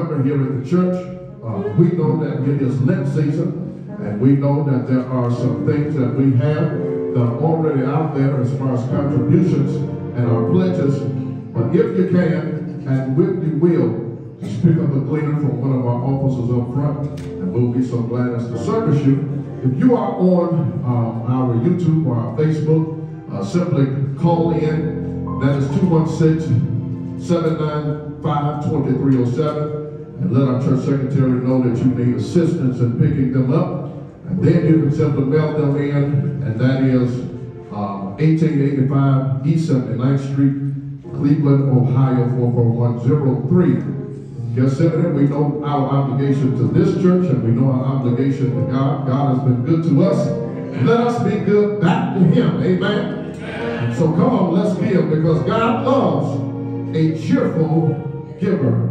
Here at the church, uh, we know that it is Lent season, and we know that there are some things that we have that are already out there as far as contributions and our pledges. But if you can, and with the will, just pick up a gleaner from one of our officers up front, and we'll be so glad as to service you. If you are on um, our YouTube or our Facebook, uh, simply call in. That is 216-795-2307. And let our church secretary know that you need assistance in picking them up. And then you can simply mail them in, and that is um, 1885 East 79th Street, Cleveland, Ohio 44103. Gethsemane, we know our obligation to this church and we know our obligation to God. God has been good to us. Let us be good back to him. Amen. Amen. So come on, let's give because God loves a cheerful giver.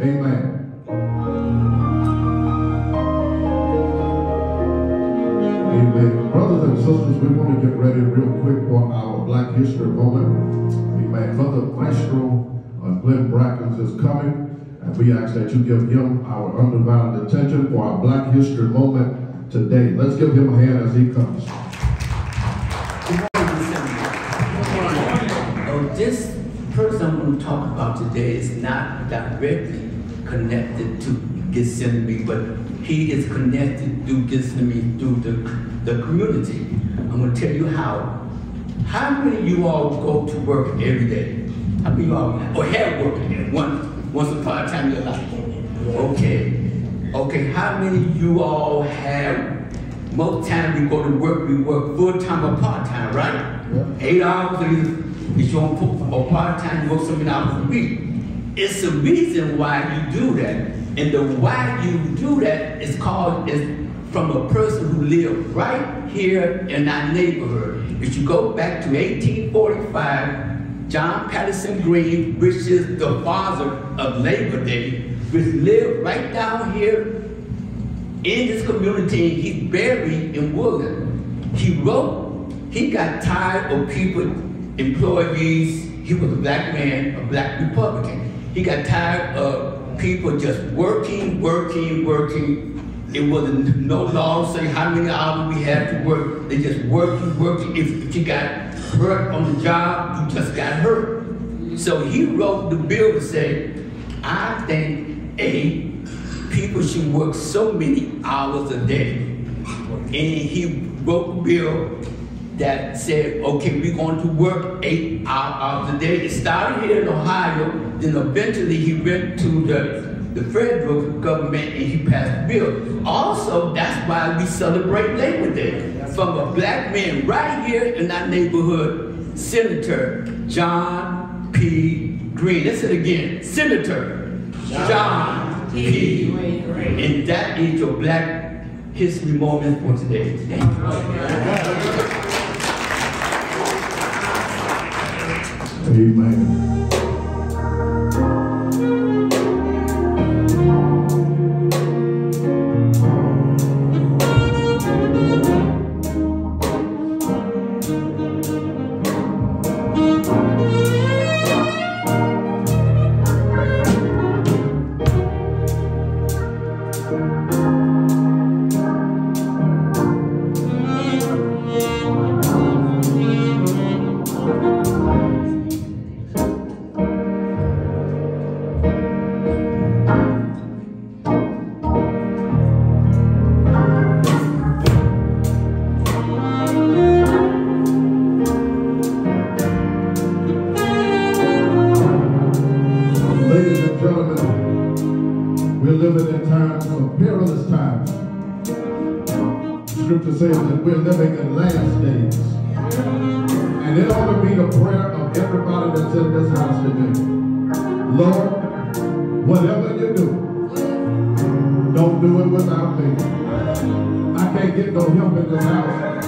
Amen. Brothers and sisters, we want to get ready real quick for our Black History moment. Amen. Brother Maestro uh, Glenn Brackens is coming. And we ask that you give him our undivided attention for our Black History moment today. Let's give him a hand as he comes. This person I'm going to talk about today is not directly connected to Gethsemane, but he is connected through Gethsemane, through the, the community. I'm going to tell you how. How many of you all go to work every day? How many of you all, or have work one once upon a time in your life. Okay. Okay, how many of you all have most time we go to work, we work full time or part time, right? Yeah. Eight hours a if you want to or part time, you work seven hours a week. It's the reason why you do that. And the why you do that is called is from a person who lived right here in our neighborhood. If you go back to 1845, John Patterson Green, which is the father of Labor Day, which lived right down here in this community. He's buried in Woodland. He wrote, he got tired of people, employees. He was a black man, a black Republican. He got tired of people just working, working, working. It wasn't no law saying how many hours we had to work. They just working, worked. If you got hurt on the job, you just got hurt. So he wrote the bill to say, I think A, people should work so many hours a day. And he wrote a bill that said, okay, we're going to work eight hours a day. It started here in Ohio, then eventually he went to the the federal government and he passed the bill. Also, that's why we celebrate Labor Day from a black man right here in our neighborhood, Senator John P. Green. Let's say it again, Senator John, John P. Green. And that is your black history moment for today. Amen. things. And it ought to be the prayer of everybody that's in this house today. Lord, whatever you do, don't do it without me. I can't get no help in this house.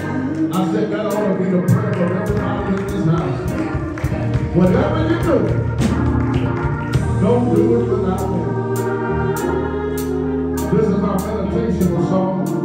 I said that ought to be the prayer of everybody in this house. Whatever you do, don't do it without me. This is our meditational song.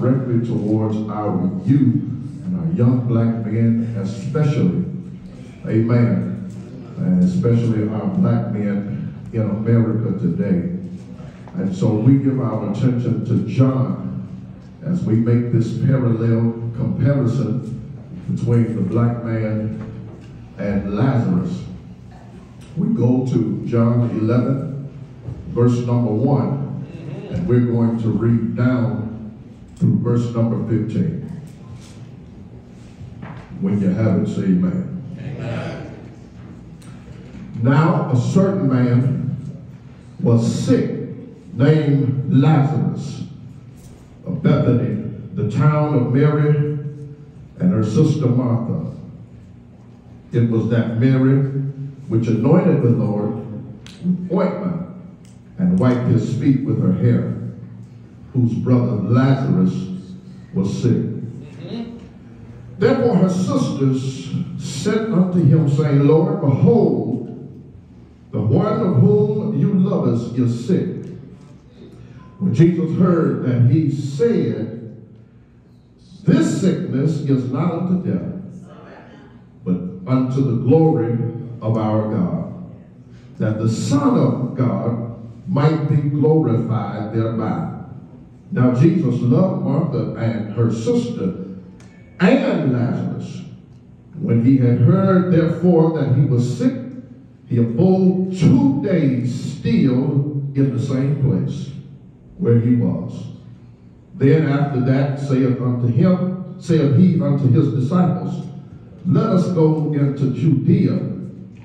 Directly towards our youth and our young black men especially. Amen. And especially our black men in America today. And so we give our attention to John as we make this parallel comparison between the black man and Lazarus. We go to John 11, verse number 1, and we're going to read down through verse number 15. When you have it, say amen. amen. Now a certain man was sick named Lazarus of Bethany, the town of Mary and her sister Martha. It was that Mary which anointed the Lord with ointment and wiped his feet with her hair, whose brother Lazarus was sick. Therefore her sisters sent unto him, saying, Lord, behold, the one of whom you love us is sick. When Jesus heard that he said, This sickness is not unto death, but unto the glory of our God, that the Son of God might be glorified thereby. Now Jesus loved Martha and her sister and Lazarus. When he had heard, therefore, that he was sick, he abode two days still in the same place where he was. Then after that saith unto him, saith he unto his disciples, Let us go into Judea.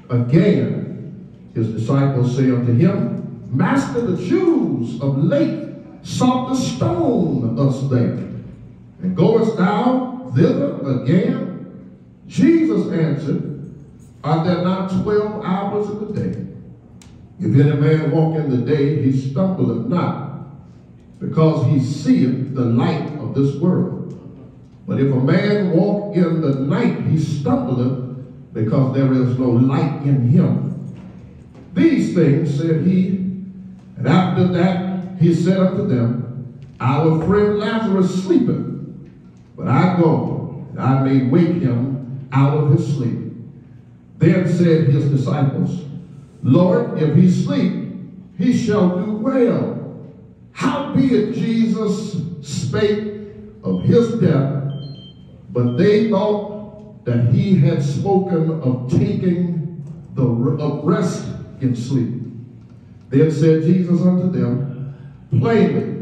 Again, his disciples say unto him, Master, the Jews of late sought to stone us there. And goest thou thither again? Jesus answered, Are there not twelve hours of the day? If any man walk in the day, he stumbleth not, because he seeth the light of this world. But if a man walk in the night, he stumbleth, because there is no light in him. These things said he, and after that he said unto them, Our friend Lazarus sleepeth, but I go, that I may wake him out of his sleep. Then said his disciples, Lord, if he sleep, he shall do well. Howbeit Jesus spake of his death, but they thought that he had spoken of taking the of rest in sleep. Then said Jesus unto them, plainly,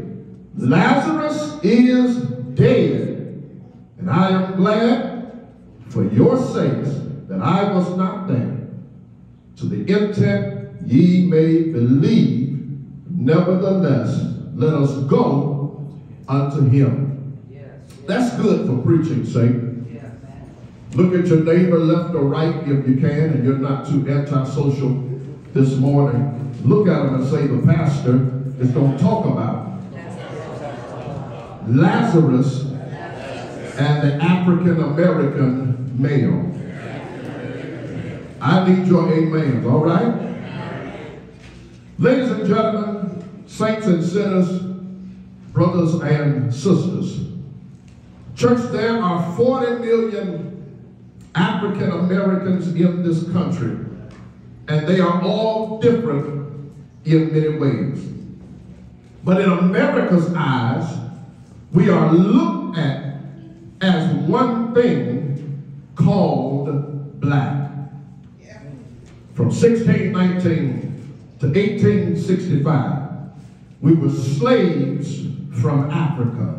Lazarus is dead, and I am glad for your sakes that I was not there, to the intent ye may believe. Nevertheless, let us go unto him. That's good for preaching sake. Look at your neighbor left or right if you can, and you're not too antisocial this morning. Look at him and say, the pastor is to talk about Lazarus and the African American male. I need your amens, all right? Ladies and gentlemen, saints and sinners, brothers and sisters. Church, there are 40 million African Americans in this country, and they are all different in many ways. But in America's eyes, we are looked at as one thing called black. From 1619 to 1865, we were slaves from Africa.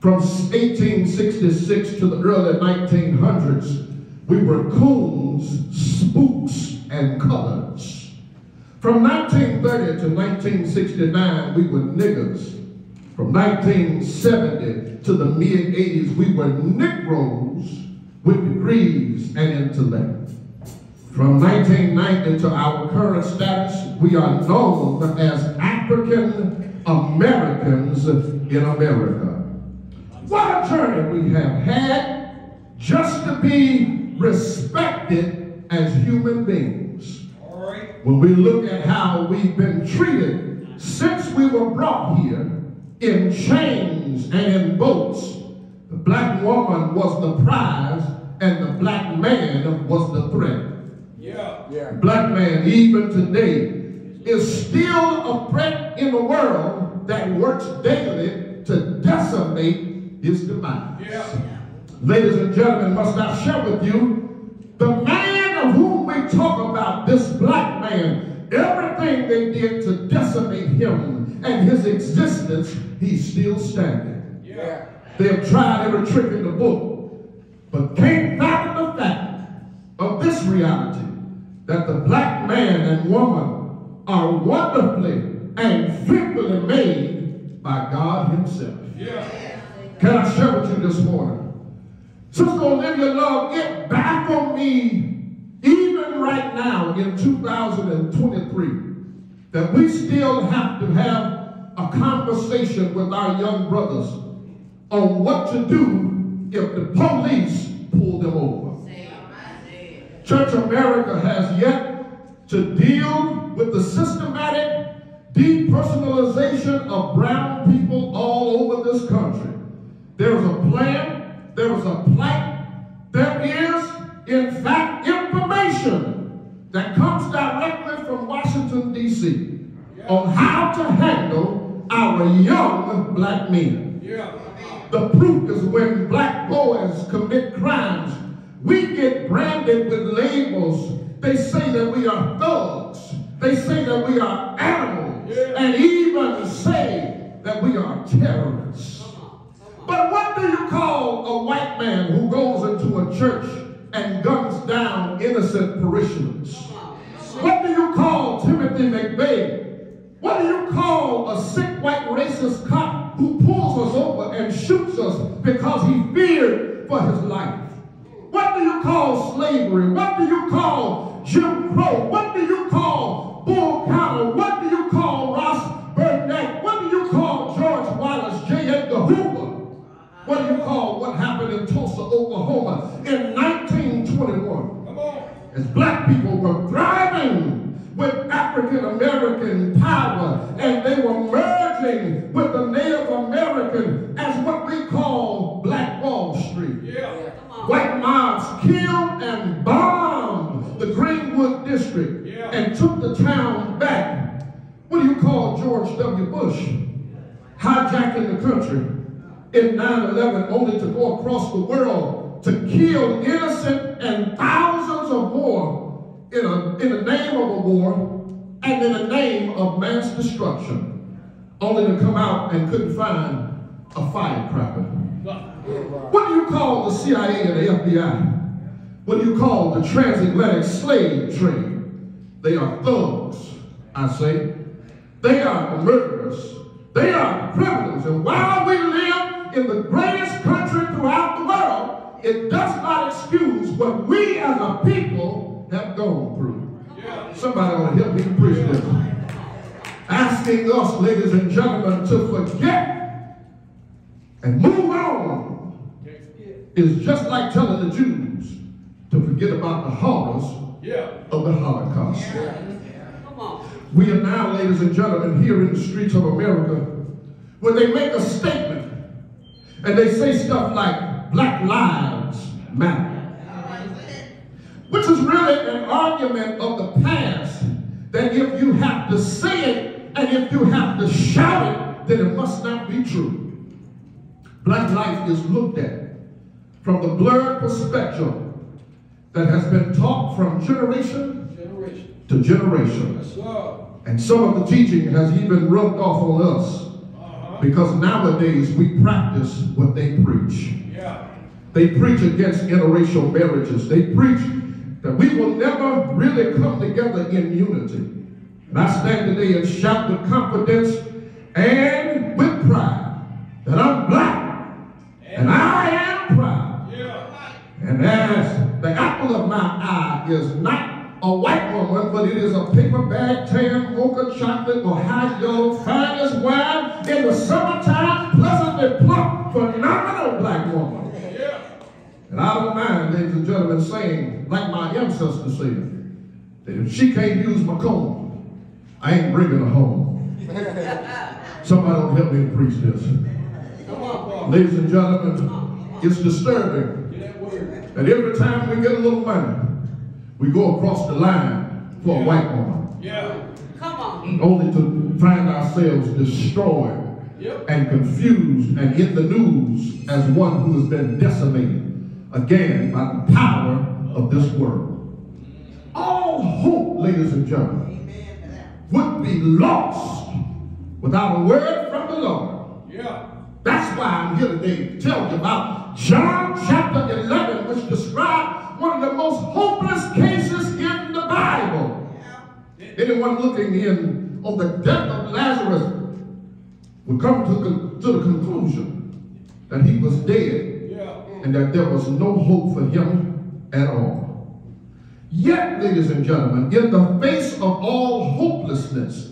From 1866 to the early 1900s, we were coons, spooks, and colors. From 1930 to 1969, we were niggers. From 1970 to the mid-80s, we were Negroes with degrees and intellect. From 1990 to our current status, we are known as African Americans in America. What a journey we have had just to be respected as human beings. When we look at how we've been treated since we were brought here in chains and in boats, the black woman was the prize and the black man was the threat. Yeah. yeah. Black man, even today, is still a threat in the world that works daily to decimate his demise. Yeah. Ladies and gentlemen, must I share with you the man talk about, this black man, everything they did to decimate him and his existence, he's still standing. Yeah. They have tried every trick in the book, but can't fathom the fact of this reality that the black man and woman are wonderfully and fearfully made by God himself. Yeah. Can I share with you this morning? Sister Olivia Love, it baffled me right now in 2023 that we still have to have a conversation with our young brothers on what to do if the police pull them over. Church America has yet to deal with the systematic depersonalization of brown people all over this country. There is a plan, there is a plight, there is, in fact, that comes directly from Washington, D.C. on how to handle our young black men. Yeah. The proof is when black boys commit crimes, we get branded with labels. They say that we are thugs. They say that we are animals. Yeah. And even say that we are terrorists. But what do you call a white man who goes into a church and guns down innocent parishioners? What do you call Timothy McVeigh what do you call a sick white racist cop who pulls us over and shoots us because he feared for his life? What do you call slavery? What do you call Jim Crow? What do you call Bull Connor? What do you call Ross Barnett? What do you call George Wallace, J. Edgar Hoover? What do you call what happened in Tulsa, Oklahoma in 1921? As black people were thriving with African American power and they were merging with the Native American as what we call Black Wall Street. Yeah. White mobs killed and bombed the Greenwood District yeah. and took the town back. What do you call George W. Bush? Hijacking the country in 9-11 only to go across the world to kill innocent and thousands of more in, a, in the name of a war and in the name of mass destruction, only to come out and couldn't find a firecracker. What do you call the CIA and the FBI? What do you call the transatlantic slave trade? They are thugs, I say. They are murderers. They are criminals. And while we live in the greatest country it does not excuse what we as a people have gone through. Yeah. Somebody ought to help me preach this. Asking us, ladies and gentlemen, to forget and move on is just like telling the Jews to forget about the horrors yeah. of the Holocaust. Yeah. We are now, ladies and gentlemen, here in the streets of America when they make a statement and they say stuff like Black Lives Matter which is really an argument of the past that if you have to say it and if you have to shout it, then it must not be true. Black life is looked at from the blurred perspective that has been taught from generation, generation. to generation. Yes, and some of the teaching has even rubbed off on us uh-huh. because nowadays we practice what they preach. They preach against interracial marriages. They preach that we will never really come together in unity. And I stand today and shout with confidence and with pride that I'm black and I am proud. And as the apple of my eye is not a white woman, but it is a paper bag, tan, mocha chocolate, yellow, finest wine in the summertime, pleasantly plump, phenomenal black woman. And I don't mind, ladies and gentlemen, saying, like my ancestors said, that if she can't use my comb, I ain't bringing her home. Somebody don't help me preach this. On, Ladies and gentlemen, it's disturbing that every time we get a little money, we go across the line for a white woman. Yeah. Come on. Only to find ourselves destroyed Yep. and confused and in the news as one who has been decimated again by the power of this world. All hope, ladies and gentlemen, would be lost without a word from the Lord. Yeah. That's why I'm here today to tell you about John chapter 11, which describes one of the most hopeless cases in the Bible. Anyone looking in on the death of Lazarus would come to, to the conclusion that he was dead Yeah. And that there was no hope for him at all. Yet, ladies and gentlemen, in the face of all hopelessness,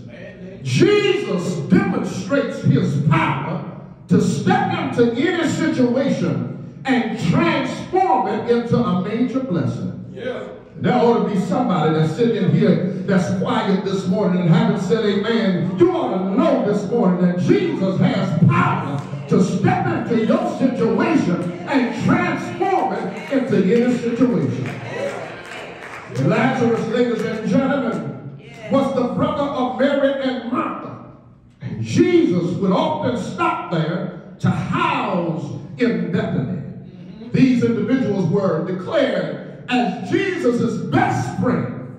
Jesus demonstrates his power to step into any situation and transform it into a major blessing. Yeah. There ought to be somebody that's sitting here that's quiet this morning and haven't said amen. You ought to know this morning that Jesus has power to step into your situation and transform it into any situation. Lazarus, ladies and gentlemen, was the brother of Mary and Martha. And Jesus would often stop there to house in Bethany. These individuals were declared as Jesus' best friend,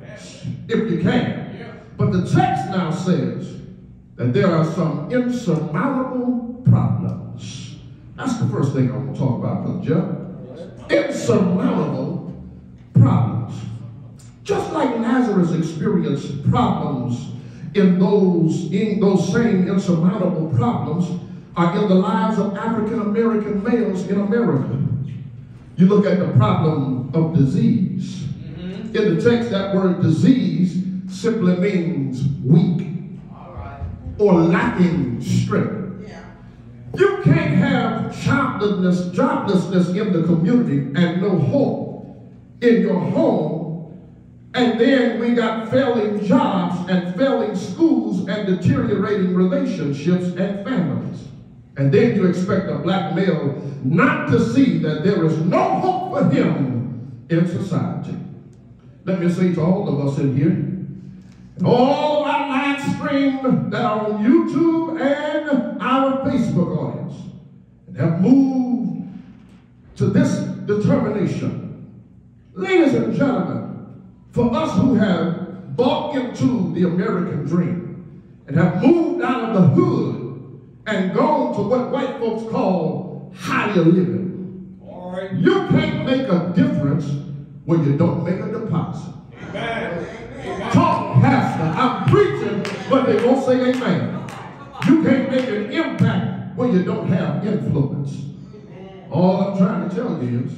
if you can. But the text now says that there are some insurmountable problems. That's the first thing I want to talk about, Brother Jeff. Insurmountable problems. Just like Lazarus experienced problems in those, in those same insurmountable problems are in the lives of African American males in America. You look at the problem of disease. Mm-hmm. In the text, that word disease simply means weak or lacking strength. You can't have childlessness, joblessness in the community and no hope in your home. And then we got failing jobs and failing schools and deteriorating relationships and families. And then you expect a black male not to see that there is no hope for him in society. Let me say to all of us in here, all of our live stream that are on YouTube and our Facebook audience, and have moved to this determination. Ladies and gentlemen, for us who have bought into the American dream and have moved out of the hood and gone to what white folks call higher living, right. you can't make a difference when you don't make a deposit. Amen. Amen. Talk, Pastor. I'm preaching, but they won't say amen. You can't make an impact when you don't have influence. All I'm trying to tell you is,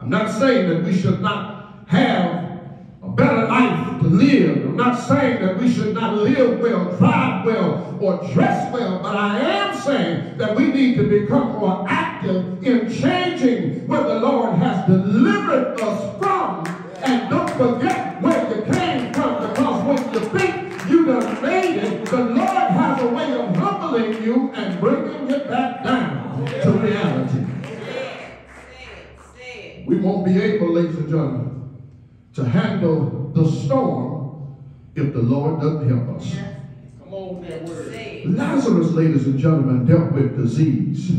I'm not saying that we should not have a better life to live. I'm not saying that we should not live well, drive well, or dress well, but I am saying that we need to become more active in changing where the Lord has delivered us from. And don't forget where you came from, because when you think you done made it, the Lord has a way of humbling you and bringing you back down to reality. We won't be able, ladies and gentlemen, to handle the storm if the Lord doesn't help us. Come on that word. Lazarus, ladies and gentlemen, dealt with disease.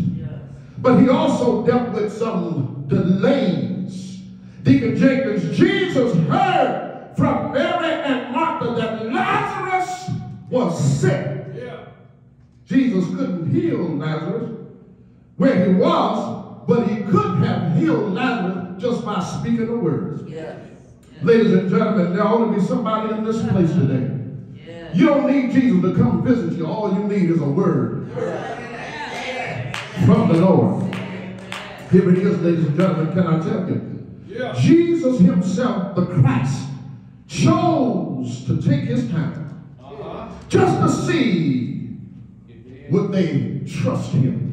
But he also dealt with some delays. Deacon Jenkins, Jesus heard from Mary and Martha that Lazarus was sick. Yeah. Jesus couldn't heal Lazarus where he was, but he could have healed Lazarus just by speaking the words. Ladies and gentlemen, there ought to be somebody in this place today. You don't need Jesus to come visit you. All you need is a word from the Lord. Here it is, ladies and gentlemen. Can I tell you? Yeah. Jesus himself, the Christ, chose to take his time Uh-huh. just to see would they trust him.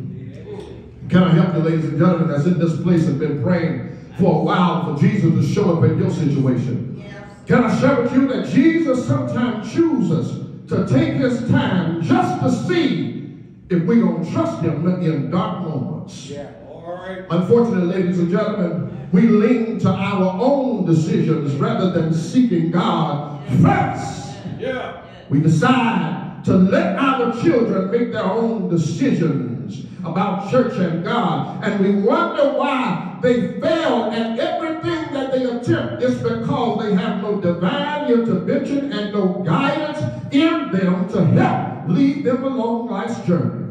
Can I help you, ladies and gentlemen, that's in this place have been praying for a while for Jesus to show up in your situation? Can I share with you that Jesus sometimes chooses to take his time just to see if we're going to trust him in dark moments? All right. Unfortunately, ladies and gentlemen, we lean to our own decisions rather than seeking God first. Yeah. We decide to let our children make their own decisions about church and God, and we wonder why they fail at everything that they attempt. It's because they have no divine intervention and no guidance in them to help lead them along life's journey.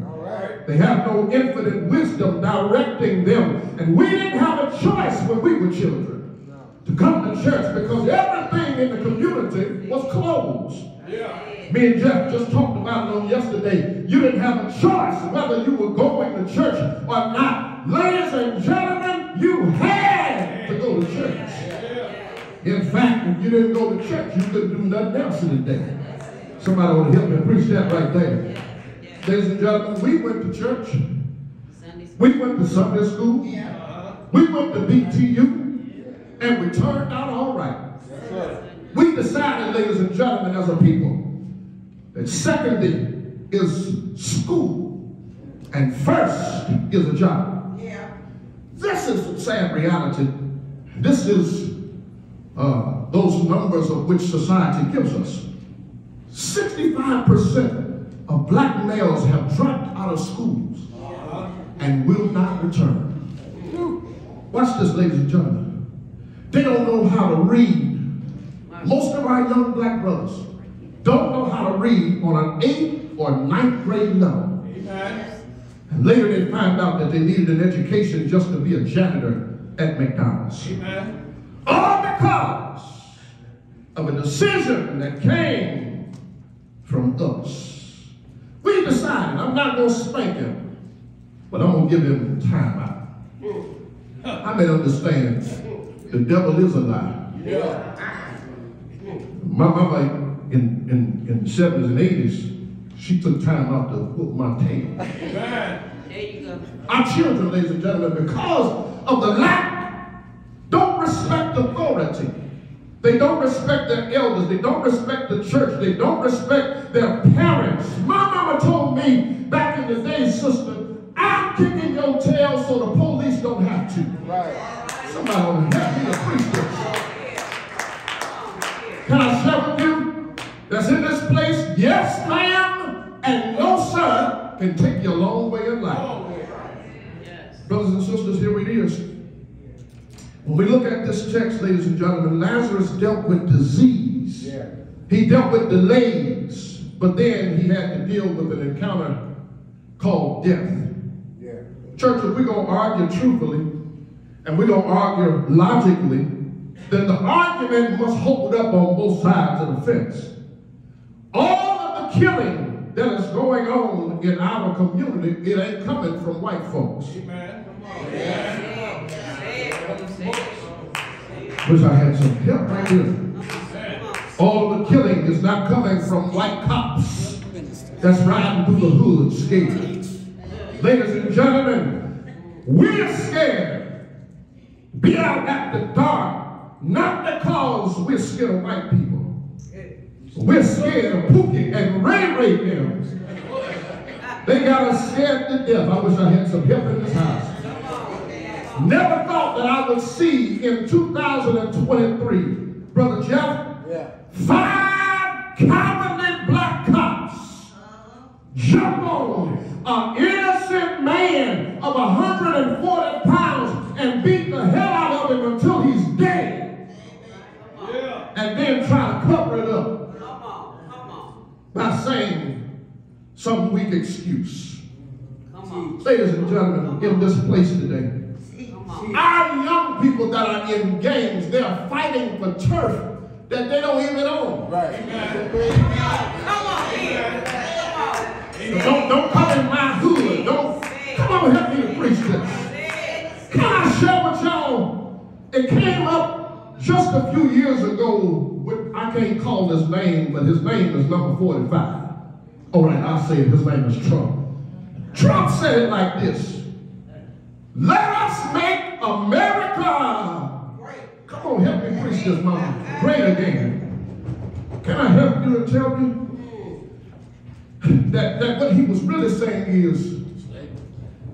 They have no infinite wisdom directing them. And we didn't have a choice when we were children to come to church because everything in the community was closed. Yeah. Me and Jeff just talked about it on yesterday. You didn't have a choice whether you were going to church or not. Ladies and gentlemen, you had to go to church. In fact, if you didn't go to church, you couldn't do nothing else in the day. Somebody ought to help me preach that right there. Ladies and gentlemen, we went to church. We went to Sunday school. We went to BTU. And we turned out all right. We decided, ladies and gentlemen, as a people, that secondly is school and first is a job. Yeah. This is the sad reality. This is uh, those numbers of which society gives us. 65% of black males have dropped out of schools and will not return. Watch this, ladies and gentlemen. They don't know how to read. Most of our young black brothers don't know how to read on an eighth or ninth grade level. Amen. And later they find out that they needed an education just to be a janitor at McDonald's. Amen. All because of a decision that came from us. We decided, I'm not going to spank him, but I'm going to give him time out. Mm. I may understand the devil is a lie. Yeah. My mama in, in, in the 70s and 80s, she took time out to whoop my tail. There you go. Our children, ladies and gentlemen, because of the lack, don't respect authority. They don't respect their elders. They don't respect the church. They don't respect their parents. My mama told me back in the day, sister, I'm kicking your tail so the police don't have to. Right. Somebody help me to preach this. Can I share with you that's in this place? Yes, ma'am, and no, sir, can take you a long way in life. Oh, Yes. Brothers and sisters, here it is. When we look at this text, ladies and gentlemen, Lazarus dealt with disease. Yeah. He dealt with delays, but then he had to deal with an encounter called death. Yeah. Church, if we're going to argue truthfully and we're going to argue logically, then the argument must hold up on both sides of the fence. All of the killing that is going on in our community, it ain't coming from white folks. Amen. Say it, brother, say it. Wish I had some help right here. All of the killing is not coming from white cops that's riding through the hood scared. Ladies and gentlemen, we're scared. Be out at the dark, not because we're scared of white people. We're scared of Pookie and Ray Ray them. They got us scared to death. I wish I had some help in this house. Never thought that I would see in 2023, Brother Jeff, Yeah. five commonly black cops jump on an innocent man of 140 pounds and beat the hell out of him until he's dead Yeah. and then try to cover it up Come on, come on, by saying some weak excuse. come on, Ladies and gentlemen, in this place today, our young people that are in gangs, they're fighting for turf that they don't even own. Right. Come on here. Come on. Don't, don't come in my hood. Don't come on, help me to preach this. It. Can I share with y'all It came up just a few years ago with, I can't call his name, but his name is number 45. All right, I'll say it. His name is Trump. Trump said it like this. Let us make America. Come on, help me preach this, mama. Great again. Can I help you and tell you that, that what he was really saying is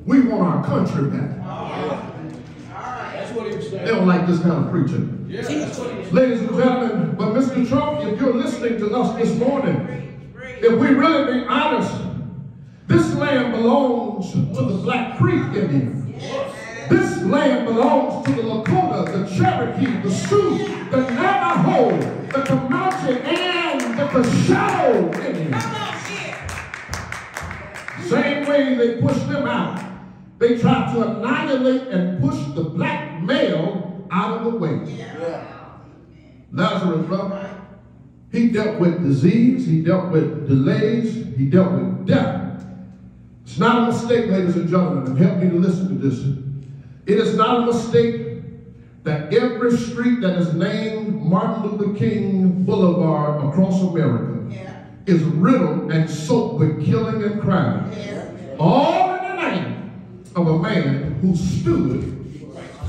we want our country back. all right That's what he was saying. They don't like this kind of preaching. Yeah, that's what he was Ladies and gentlemen, but Mr. Trump, if you're listening to us this morning, if we really be honest, this land belongs to the Black Creek Indians. This land belongs to the Lakota, the Cherokee, the Sioux, the Navajo, the Comanche, and the Coshado Indians. Same way they pushed them out. They tried to annihilate and push the black male out of the way. Lazarus, brother, he dealt with disease, he dealt with delays, he dealt with death. It's not a mistake, ladies and gentlemen, and help me to listen to this. It is not a mistake that every street that is named Martin Luther King Boulevard across America is riddled and soaked with killing and crime. All in the name of a man who stood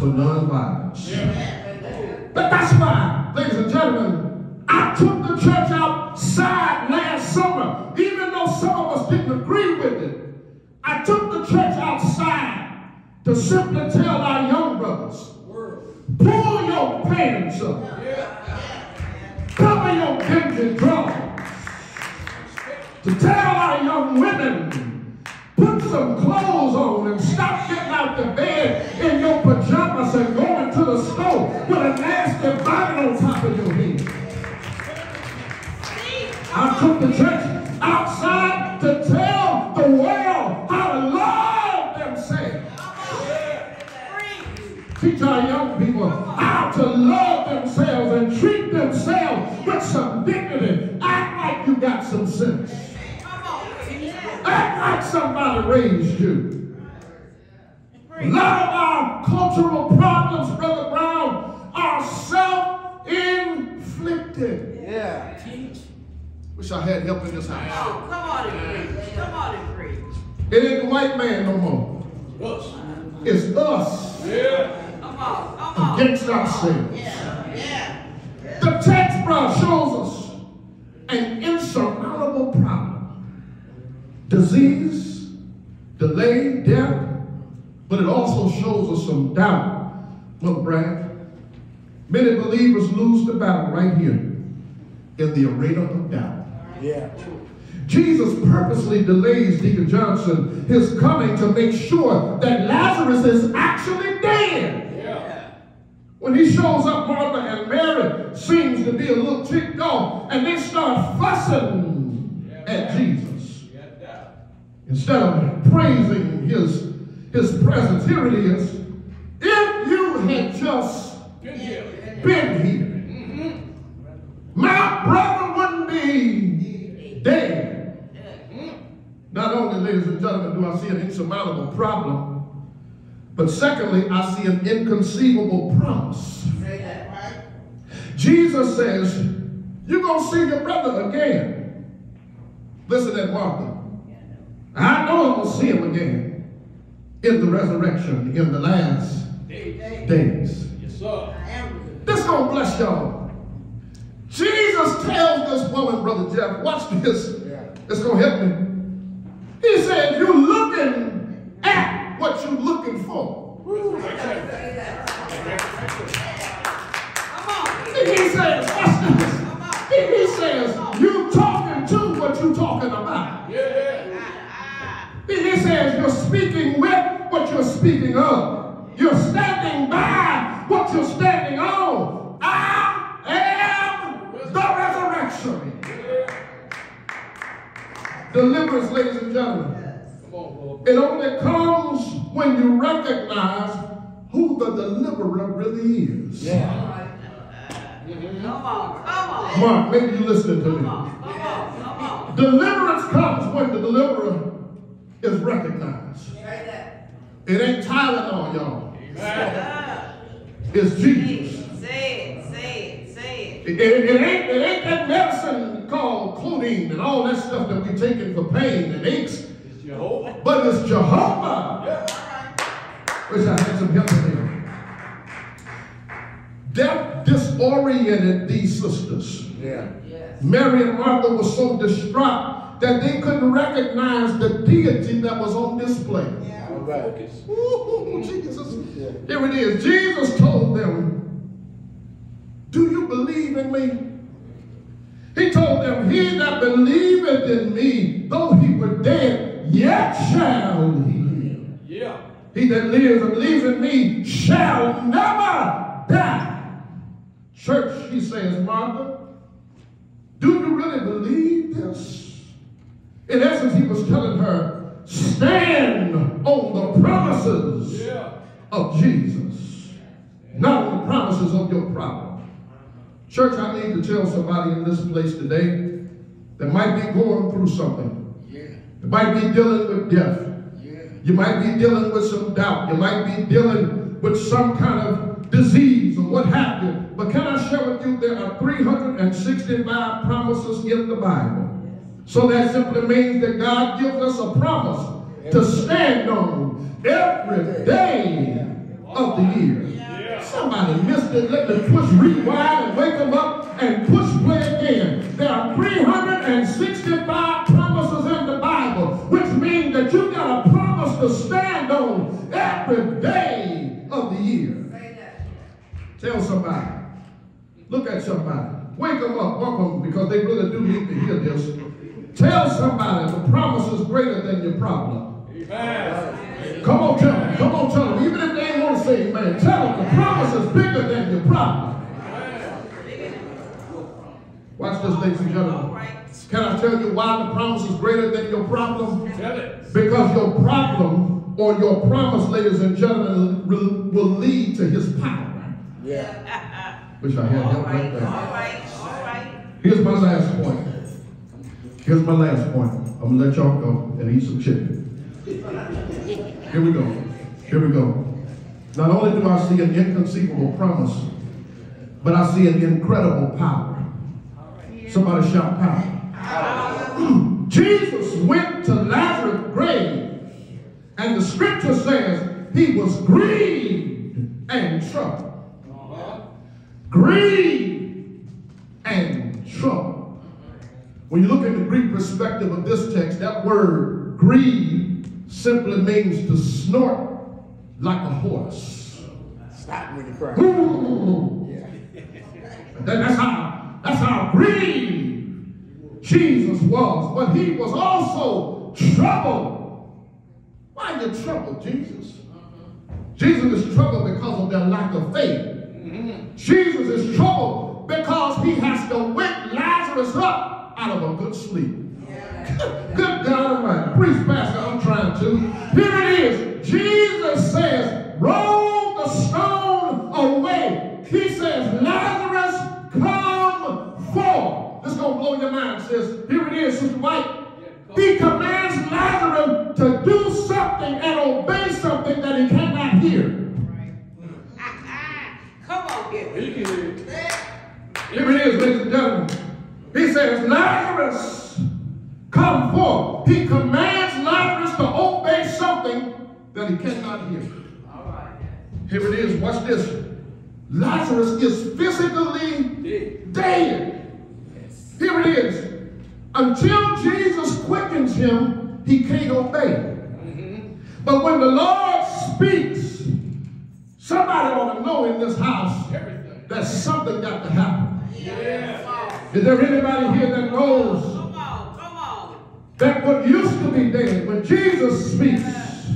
for nonviolence. But that's why, ladies and gentlemen, I took the church outside last summer, even though some of us didn't agree with it. I took the church outside to simply tell our young brothers, pull your pants up, cover your dingy drawers, to tell our young women, put some clothes on and stop getting out the bed in your pajamas and going to the store with a nasty bonnet on top of your head. I took the church outside to tell the world how to love themselves. Teach our young people how to love themselves and treat themselves with some dignity. Act like you got some sense. Act like somebody raised you. A lot of our cultural problems, Brother Brown, are self-inflicted. Yeah. Teach. Wish I had help in this house. Come on and preach. Come on and preach. It ain't the white man no more. Us. It's us Yeah. Come on. Come on. against ourselves. Yeah. Yeah. The text, bro, shows us an insurmountable problem. Disease, delay, death, but it also shows us some doubt. Mother Brad, many believers lose the battle right here in the arena of doubt. Yeah. Jesus purposely delays Deacon Johnson his coming to make sure that Lazarus is actually dead. Yeah. When he shows up, Martha and Mary seems to be a little ticked off, and they start fussing at Jesus. Doubt. Instead of praising his, his presence, here it is. If you had just been here, my brother wouldn't be dead. Not only, ladies and gentlemen, do I see an insurmountable problem, but secondly, I see an inconceivable promise. Jesus says, You're going to see your brother again. Listen at Martha. I know I'm going to see him again in the resurrection in the last days. Yes, sir. This gonna bless y'all. Jesus tells this woman, Brother Jeff, watch this. It's gonna help me. He said, You're looking at what you're looking for. Come on. And he says, watch this. He says, You talking to what you're talking about. Yeah. And he says, You're speaking with what you're speaking of. You're standing by what you're standing on. I am the resurrection. Deliverance, ladies and gentlemen. Come on, It only comes when you recognize who the deliverer really is. Yeah. Come on. Come on. Mark, maybe you listening to Come me. on. Come on. Come on. Deliverance comes when the deliverer is recognized. It ain't Tylenol, y'all. It's is Jesus. Say it, say it, say it. It, it- it ain't, it ain't that medicine called codeine and all that stuff that we're taking for pain and aches, It's Jehovah. but it's Jehovah. Wish I had some help in here. Death disoriented these sisters. Yeah. Yes. Mary and Martha were so distraught that they couldn't recognize the deity that was on display. All right. Focus. Ooh, Jesus. Here it is. Jesus told them, Do you believe in me? He told them, He that believeth in me, though he were dead, yet shall he live. Yeah. He that lives and believes in me shall never die. Church, he says, Martha, do you really believe this? In essence, he was telling her, stand on the promises Yeah. of Jesus, not on the promises of your problem. Church, I need to tell somebody in this place today that might be going through something. Yeah. That might be dealing with death. Yeah. You might be dealing with some doubt. You might be dealing with some kind of disease or what have you. But can I share with you there are 365 promises in the Bible. So that simply means that God gives us a promise to stand on every day of the year. Somebody missed it. Let me push rewind and wake them up and push play again. There are 365 promises in the Bible, which means that you got a promise to stand on every day of the year. Tell somebody. Look at somebody. Wake them up, welcome, because they really do need to hear this. Tell somebody the promise is greater than your problem. Amen. Come on, tell them. Come on, tell them. Even if they ain't want to say amen, tell them the promise is bigger than your problem. Watch this, ladies and gentlemen. Can I tell you why the promise is greater than your problem? Tell it. Because your problem or your promise, ladies and gentlemen, will, will lead to his power. Yeah. Wish I had All help right, all that. right, all right. Here's my last point. Here's my last point. I'm gonna let y'all go and eat some chicken. Here we go. Here we go. Not only do I see an inconceivable promise, but I see an incredible power. Somebody shout power. Jesus went to Lazarus' grave, and the scripture says he was grieved and troubled. Grieved and troubled. When you look at the Greek perspective of this text, that word grieve simply means to snort like a horse. Stop when you cry. That- that's how that's how grieved Jesus was. But he was also troubled. Why are you troubled, Jesus? Jesus is troubled because of their lack of faith. Mm-hmm. Jesus is troubled because he has to wake Lazarus up out of a good sleep. Good God Almighty. Preach, Pastor, I'm trying to. Here it is. Jesus says, roll the stone away. He says, Lazarus, come forth. This is going to blow your mind, sis. Here it is, Sister White. He commands Lazarus to do something and obey something that he cannot hear. Come on, here. He can hear. Here it is, ladies and gentlemen. He says, Lazarus, come forth. He commands Lazarus to obey something that he cannot hear. Here it is. Watch this. Lazarus is physically dead. Here it is. Until Jesus quickens him, he can't obey. Mm-hmm. But when the Lord speaks, somebody ought to know in this house Everything. that something got to happen. Yeah. Is there anybody here that knows Come on, come on. that what used to be dead, when Jesus speaks, Yes.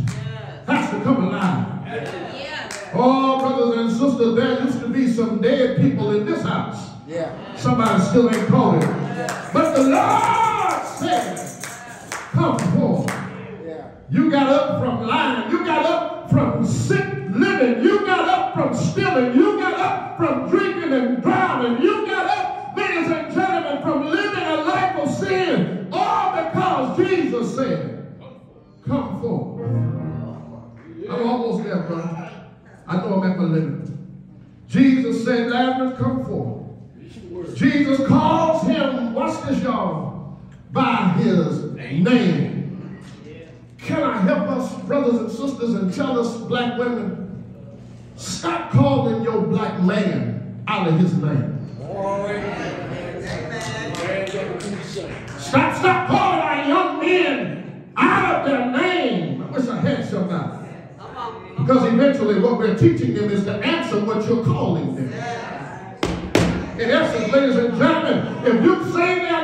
has to come alive? Yes. Oh, brothers and sisters, there used to be some dead people in this house. Yeah. Somebody still ain't called it. But the Lord said, come forth. Yeah. You got up from lying. You got up from sick living. You got up from stealing. You got up from drinking and driving. You got up, ladies and gentlemen, from living a life of sin. All because Jesus said, come forth. I'm almost there, brother. I know I'm at my limit. Jesus said, Lazarus, come forth. Jesus calls him, watch this, y'all, by his name. Can I help us, brothers and sisters, and tell us, black women, stop calling your black man out of his name. Stop, stop calling our young men out of their name. I wish I had somebody. Because eventually what we're teaching them is to answer what you're calling them. In essence, ladies and gentlemen, if you say they're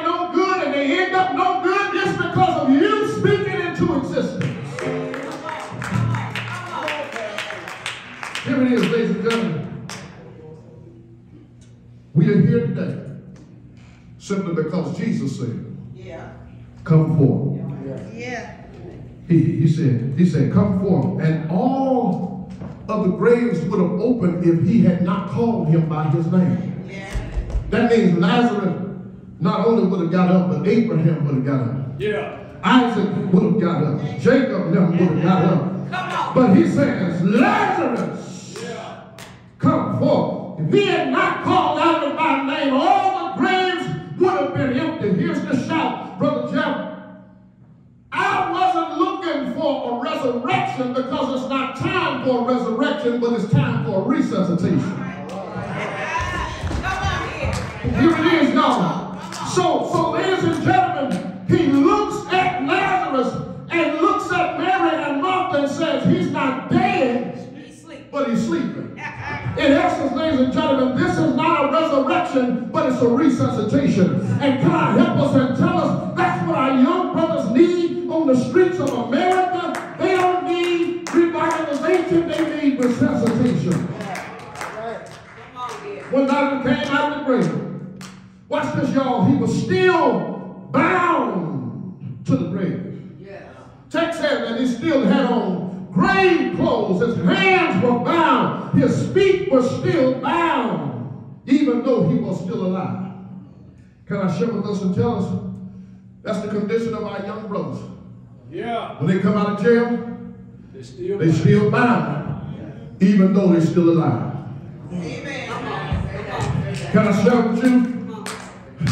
We are here today simply because Jesus said, Yeah. come forth. Yeah. He, he said, he said, come forth. And all of the graves would have opened if he had not called him by his name. Yeah. That means Lazarus not only would have got up, but Abraham would have got up. Yeah. Isaac would have got up. Jacob and them would have got up. Come on. But he says, Lazarus, come forth. If he had not called out by name, all the graves would have been empty. Here's the shout, Brother Jeff. I wasn't looking for a resurrection because it's not time for a resurrection, but it's time for a resuscitation. Come on here. Here it is, y'all. So, so, ladies and gentlemen, he looks at Lazarus and looks at Mary and Martha and says, He's not dead, He sleep. but he's sleeping. In essence, ladies and gentlemen, this is not a resurrection, but it's a resuscitation. And God help us and tell us that's what our young brothers need on the streets of America? They don't need revitalization, they need resuscitation. Come on here. When Lazarus came out of the grave, watch this, y'all, he was still bound to the grave. Text said that he still had on grave clothes. His hands were bound. His feet were still bound, even though he was still alive. Can I share with us and tell us that's the condition of our young brothers? Yeah. When they come out of jail, They still. they still bound, even though they're still alive. Amen. Come on. Come on. Can I share with you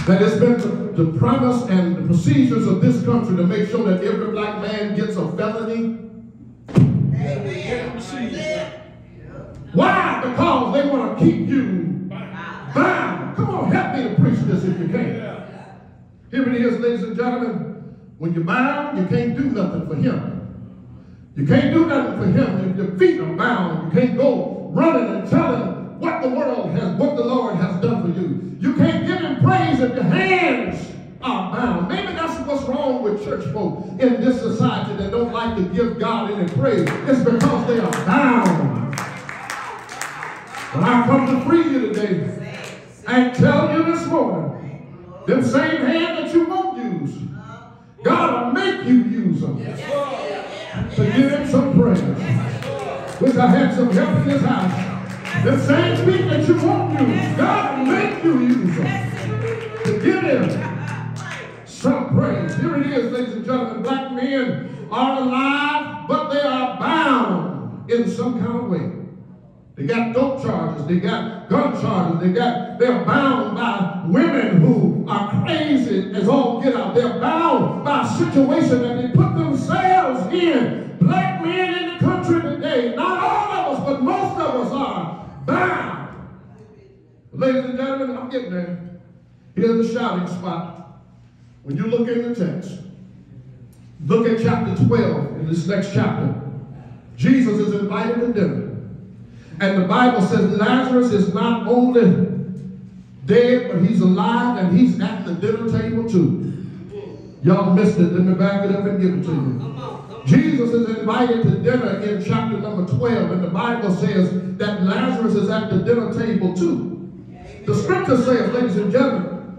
that it's been the, the premise and the procedures of this country to make sure that every black man gets a felony? Why? Because they want to keep you bound. Come on, help me to preach this if you can. Here it is, ladies and gentlemen. When you're bound, you can't do nothing for him. You can't do nothing for him if your feet are bound. You can't go running and telling what the world has, what the Lord has done for you. You can't give him praise if your hands are bound. Maybe that's what's wrong with church folk in this society that don't like to give God any praise. It's because they are bound. But I come to free you today and tell you this morning, them same hand that you won't use, God will make you use them to give him some praise. Wish I had some help in this house. The same feet that you won't use, God will make you use them to give him some praise. Here it is, ladies and gentlemen. Black men are alive, but they are bound in some kind of way. They got dope charges, they got gun charges, they got, they're bound by women who are crazy as all get out. They're bound by a situation that they put themselves in. Black men in the country today, not all of us, but most of us are bound. Ladies and gentlemen, I'm getting there. Here's the shouting spot. When you look in the text, look at chapter 12 in this next chapter. Jesus is invited to dinner. And the Bible says Lazarus is not only dead, but he's alive and he's at the dinner table too. Y'all missed it. Let me back it up and give it to you. Jesus is invited to dinner in chapter number 12, and the Bible says that Lazarus is at the dinner table too. The scripture says, ladies and gentlemen,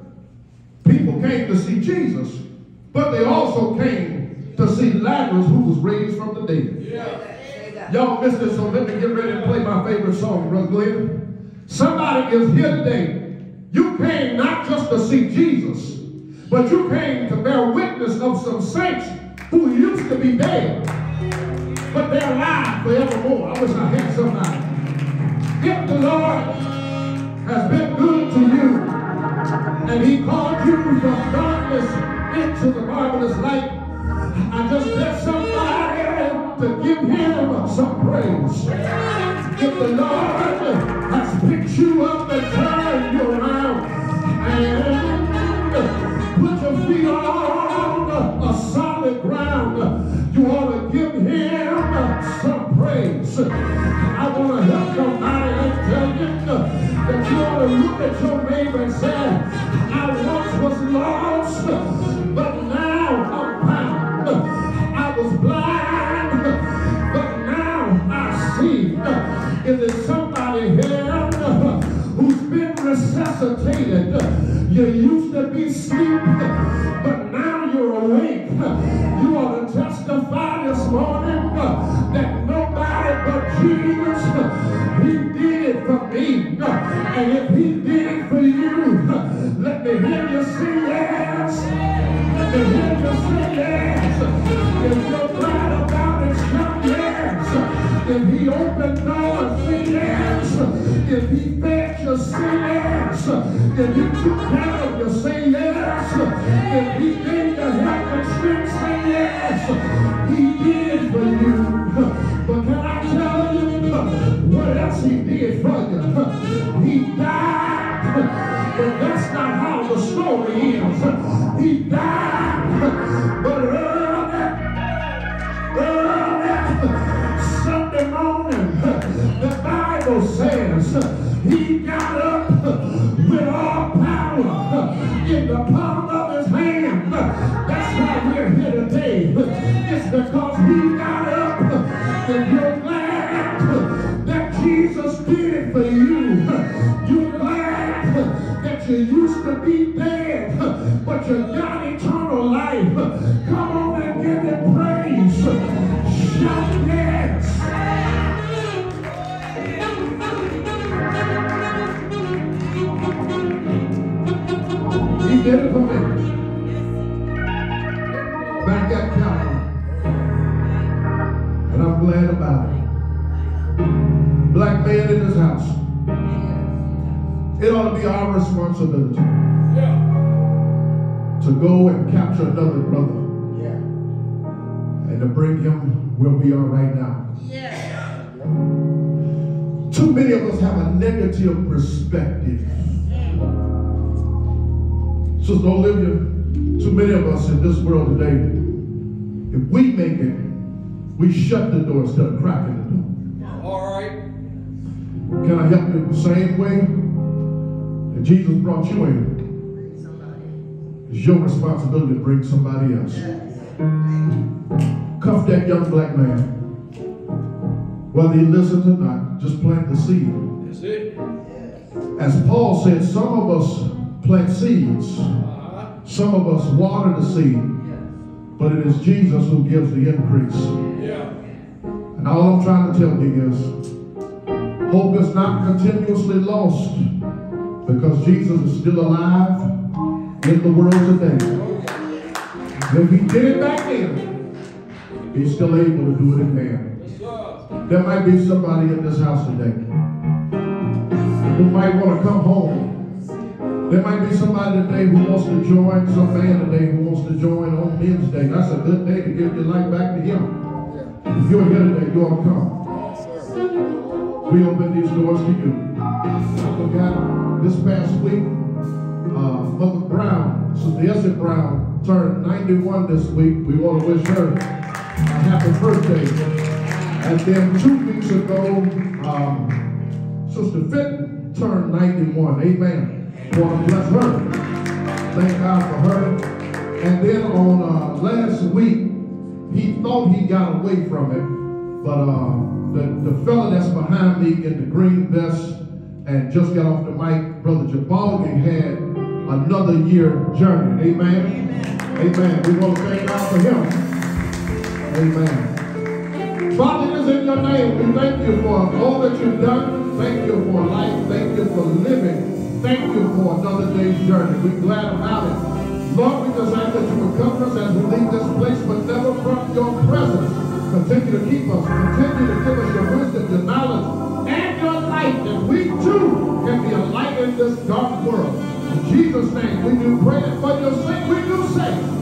people came to see Jesus, but they also came to see Lazarus who was raised from the dead. Y'all missed it, so let me get ready to play my favorite song, Brother Glenn. Somebody is here today. You came not just to see Jesus, but you came to bear witness of some saints who used to be dead, but they're alive forevermore. I wish I had somebody. If the Lord has been good to you and he called you from darkness into the marvelous light, I just dare somebody to give him some praise. If the Lord has picked you up and turned you around and put your feet on a solid ground, you ought to give him some praise. I want to help somebody and tell you that you ought to look at your neighbor and say, I once was lost, resuscitated? You used to be asleep, but now you're awake. You ought to testify this morning that nobody but Jesus, He did it for me. And if He did it for you, let me hear you say yes. Let me hear you say yes. If you're glad about it, shout yes. If He opened doors, Of you, but you capture another brother Yeah. and to bring him where we are right now. Yeah. Too many of us have a negative perspective. Sister Olivia, too many of us in this world today, if we make it, we shut the door instead of cracking the door. All right. Can I help you the same way that Jesus brought you in? It's your responsibility to bring somebody else. Cuff that young black man. Whether he listens or not, just plant the seed. That's it. As Paul said, some of us plant seeds, Uh-huh. some of us water the seed, but it is Jesus who gives the increase. Yeah. And all I'm trying to tell you is, hope is not continuously lost because Jesus is still alive in the world today. If he did it back then, he's still able to do it. Yes, sir. There might be somebody in this house today who might want to come home. There might be somebody today who wants to join, some man today who wants to join on Men's Day. That's a good day to give your life back to him. If you're here today, you ought to come. We open these doors to you. Forgot this past week, uh, Mother Brown, Sister Essie Brown, turned 91 this week. We want to wish her a happy birthday. And then two weeks ago, um, Sister Fitton turned 91. Amen. Want to bless her. Thank God for her. And then on uh, last week, he thought he got away from it, but uh, the, the fella that's behind me in the green vest and just got off the mic, Brother Jabaldi, had another year journey. Amen. Amen. We want to thank God for him. Amen. Father, it is in your name. We thank you for all that you've done. Thank you for life. Thank you for living. Thank you for another day's journey. We're glad about it. Lord, we just ask that you would cover us as we leave this place, but never from your presence. Continue to keep us. Continue to give us your wisdom, your knowledge, and your light, that we too can be a light in this dark world. In Jesus' name, we do pray for your sake, we do say,